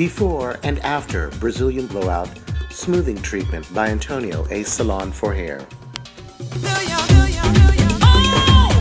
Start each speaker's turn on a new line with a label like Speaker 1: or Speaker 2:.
Speaker 1: Before and after Brazilian blowout smoothing treatment by Antonio A Salon for hair.